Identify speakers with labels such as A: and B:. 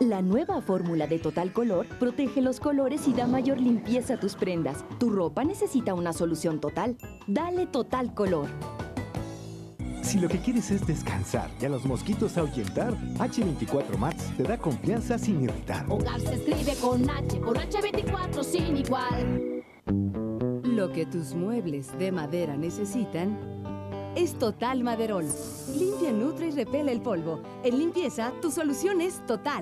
A: La nueva fórmula de Total Color protege los colores y da mayor limpieza a tus prendas. Tu ropa necesita una solución total. Dale Total Color.
B: Si lo que quieres es descansar y a los mosquitos ahuyentar, H24 Max te da confianza sin irritar.
C: Hogar se escribe con H, por H24 sin igual.
D: Lo que tus muebles de madera necesitan es Total Maderol. Limpia, nutre y repele el polvo. En limpieza, tu solución es Total.